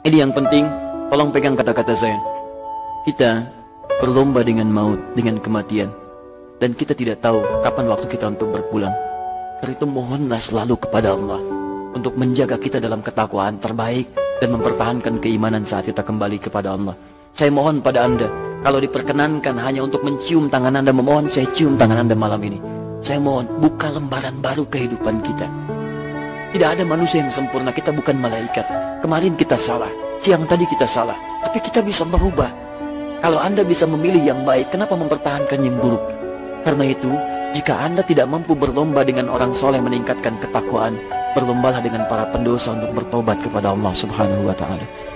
Ini yang penting, tolong pegang kata-kata saya. Kita berlomba dengan maut, dengan kematian. Dan kita tidak tahu kapan waktu kita untuk berpulang. Karena itu mohonlah selalu kepada Allah untuk menjaga kita dalam ketakwaan terbaik dan mempertahankan keimanan saat kita kembali kepada Allah. Saya mohon pada Anda, kalau diperkenankan hanya untuk mencium tangan Anda, memohon saya cium tangan Anda malam ini. Saya mohon, buka lembaran baru kehidupan kita. Tidak ada manusia yang sempurna, kita bukan malaikat. Kemarin kita salah, siang tadi kita salah, tapi kita bisa berubah. Kalau Anda bisa memilih yang baik, kenapa mempertahankan yang buruk? Karena itu, jika Anda tidak mampu berlomba dengan orang soleh meningkatkan ketakwaan, berlombalah dengan para pendosa untuk bertobat kepada Allah Subhanahu wa taala.